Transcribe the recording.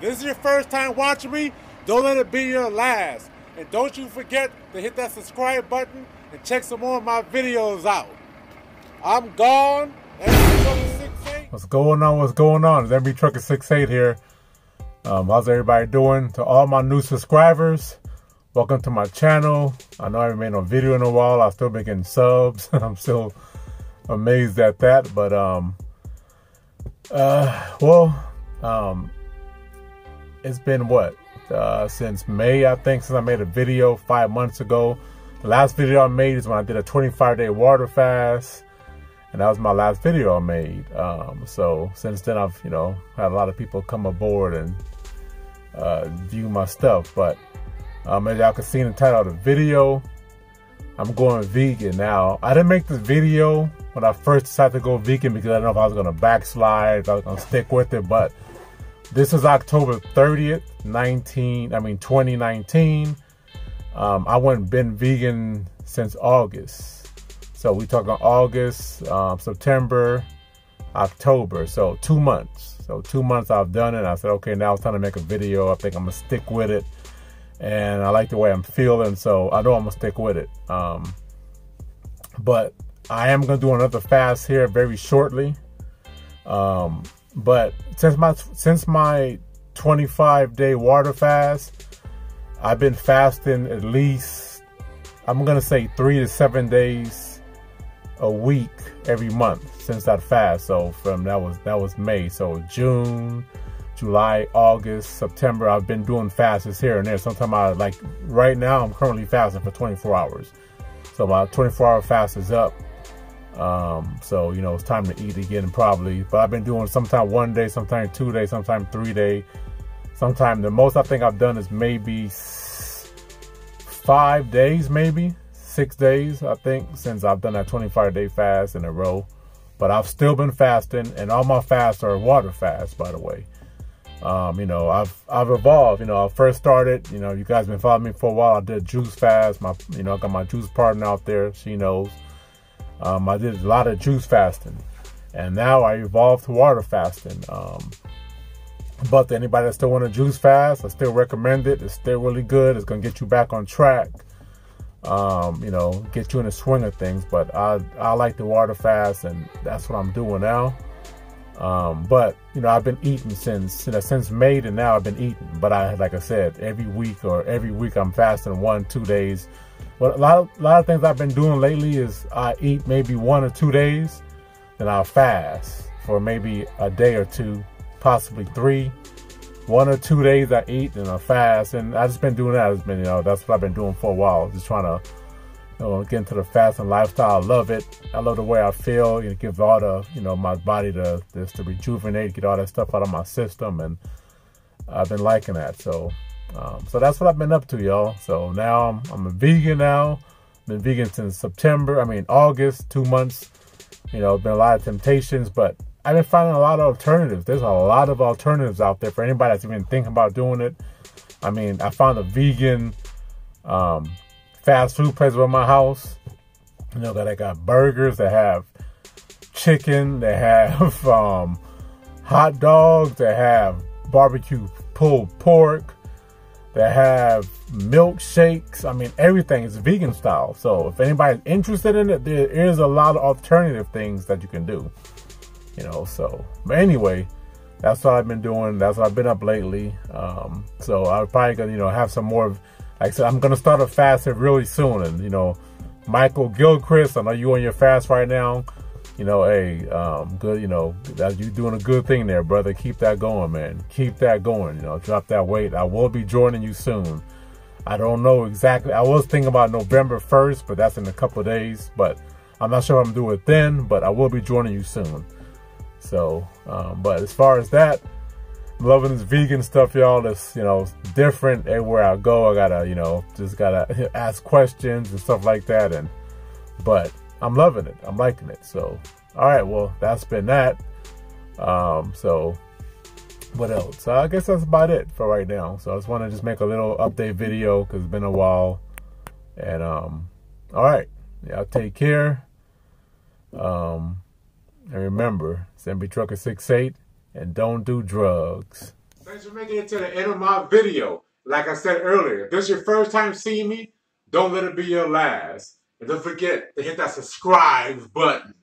If this is your first time watching me, don't let it be your last. And don't you forget to hit that subscribe button and check some more of my videos out. I'm gone. What's going on? What's going on? It's MB Trucker 68 here. Um, how's everybody doing? To all my new subscribers, welcome to my channel. I know I haven't made no video in a while. I've still been getting subs. I'm still amazed at that. But um, uh, well, um, it's been what uh, since May, I think, since I made a video five months ago. The last video I made is when I did a 25 day water fast, and that was my last video I made. Um, so since then, I've you know had a lot of people come aboard and uh, view my stuff. But um, as y'all can see in the title of the video, I'm going vegan now. I didn't make this video when I first decided to go vegan because I didn't know if I was gonna backslide, if I was gonna stick with it, but this is October 30th, 19, I mean 2019. Um, I went been vegan since August. So we talking August, um, September, October. So two months. So two months I've done it. I said, okay, now it's time to make a video. I think I'm gonna stick with it. And I like the way I'm feeling, so I know I'm gonna stick with it. Um, but I am gonna do another fast here very shortly. Um, but since my since my 25 day water fast, I've been fasting at least I'm gonna say three to seven days a week every month since that fast. So from that was that was May. So June, July, August, September, I've been doing fasts here and there. Sometimes I like right now I'm currently fasting for 24 hours. So my 24 hour fast is up. Um, so, you know, it's time to eat again probably. But I've been doing sometime one day, sometime two days, sometime three day. Sometime the most I think I've done is maybe five days, maybe six days, I think, since I've done that 25 day fast in a row. But I've still been fasting and all my fasts are water fasts, by the way. Um, you know, I've I've evolved. You know, I first started. You know, you guys been following me for a while. I did juice fast. My, you know, I got my juice partner out there. She knows. Um, I did a lot of juice fasting, and now I evolved to water fasting. Um, but to anybody that still want to juice fast, I still recommend it. It's still really good. It's gonna get you back on track. Um, you know, get you in the swing of things. But I I like the water fast, and that's what I'm doing now. Um, but you know, I've been eating since you know since May to now. I've been eating, but I like I said, every week or every week I'm fasting one two days what a lot of, a lot of things I've been doing lately is I eat maybe one or two days, then I'll fast for maybe a day or two, possibly three. One or two days I eat and I fast, and I just been doing that. It's been, you know, that's what I've been doing for a while. Just trying to, you know, get into the fasting lifestyle. I love it. I love the way I feel. It gives all the, you know, my body to just to rejuvenate, get all that stuff out of my system, and I've been liking that. So um, so that's what I've been up to, y'all. So now I'm, I'm a vegan now. Been vegan since September. I mean August, two months. You know, been a lot of temptations, but I've been finding a lot of alternatives. There's a lot of alternatives out there for anybody that's even thinking about doing it. I mean, I found a vegan um, fast food place around my house. You know, that I got burgers, that have chicken, they have um, hot dogs, they have barbecue pulled pork, they have milkshakes. I mean, everything is vegan style. So if anybody's interested in it, there is a lot of alternative things that you can do. You know, so but anyway, that's what I've been doing. That's what I've been up lately. Um, so I'm probably gonna, you know, have some more. Like I said, I'm gonna start a fast really soon. And you know, Michael Gilchrist, I know you on your fast right now you know, hey, um, good, you know, that you doing a good thing there, brother. Keep that going, man. Keep that going. You know, drop that weight. I will be joining you soon. I don't know exactly. I was thinking about November 1st, but that's in a couple days. But I'm not sure if I'm doing it then, but I will be joining you soon. So, um, but as far as that, I'm loving this vegan stuff, y'all. It's, you know, different everywhere I go. I gotta, you know, just gotta ask questions and stuff like that. And, but I'm loving it. I'm liking it. So, all right. Well, that's been that. Um, so what else? I guess that's about it for right now. So I just want to just make a little update video because it's been a while. And um, all right. Y'all take care. Um, and remember, send me trucker six eight and don't do drugs. Thanks for making it to the end of my video. Like I said earlier, if this is your first time seeing me, don't let it be your last. And don't forget to hit that subscribe button.